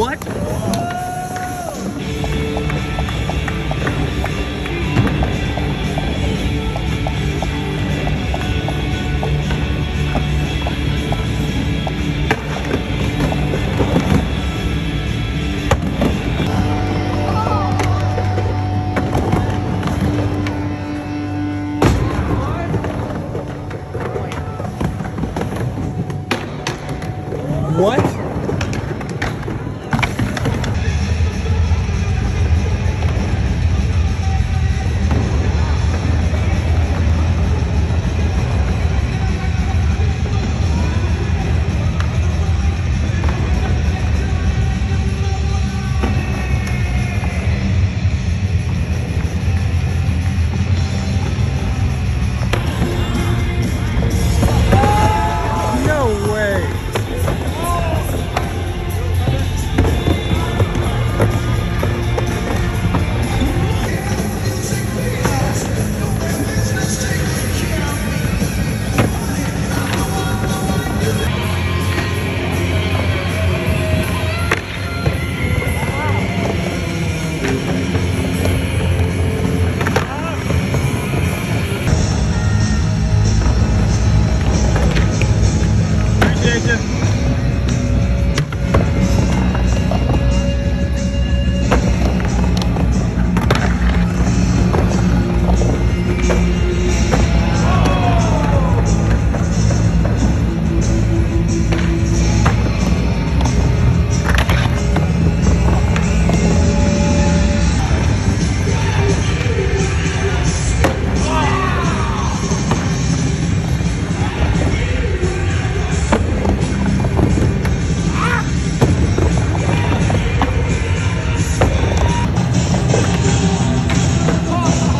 What?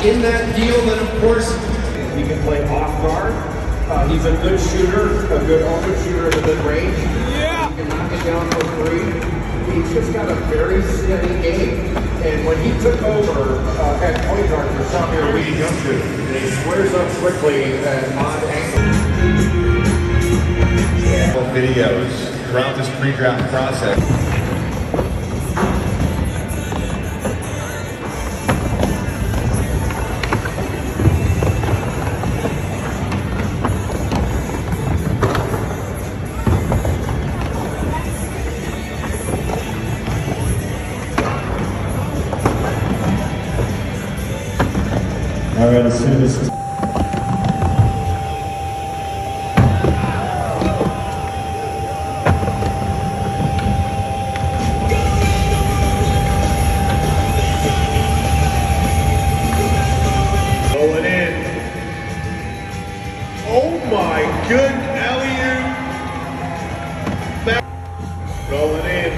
In that deal, then of course he can play off guard. Uh, he's a good shooter, a good open shooter at a good range. Yeah. He can knock it down for three. He's just got a very steady game. And when he took over uh, at point guard for Samir Weedy Youngster, he squares up quickly at odd angles. videos throughout this pre-draft process. All right, as soon as. Oh my good alley Back. Rolling in.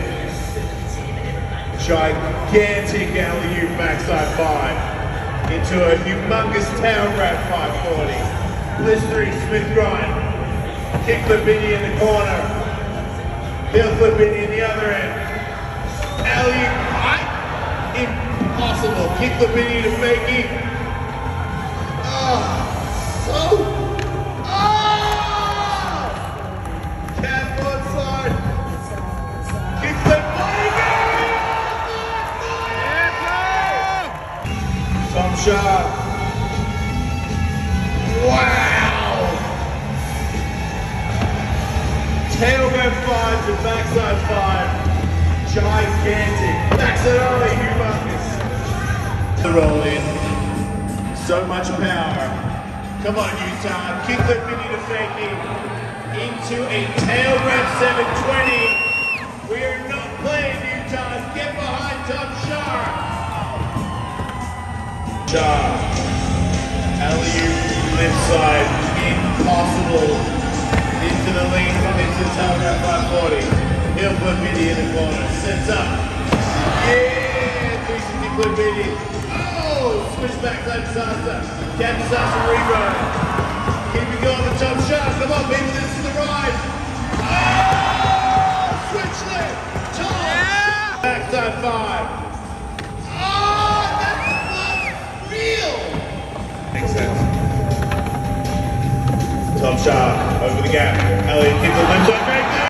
Gigantic alley backside five. Into a humongous tail wrap 540. Blistering Smith grind. Kick Biddy in the corner. Flip Biddy in the other end. Alley Impossible. Kick Biddy to Fakey. Oh! Oh! Shot. Wow! Tail grab five to backside five. Gigantic. Backs it over, humongous. The roll in. So much power. Come on, Utah. Kick the Vinny to Fakey into a tail grab 720. We are not playing, Utah. Get Schaar. Alley left side. Impossible. Into the lane into tail grab 540. Heel flip Vinny in the corner. Sets up. Yeah! 360 flip Vinny. Oh! Switch back left Sasa. Captain Sasa rebound. Keep it going with top shot. Come on, baby, this is the ride. Oh! Switch left. Tom. Backside five. Shot over the gap. Elliott keeps the side there.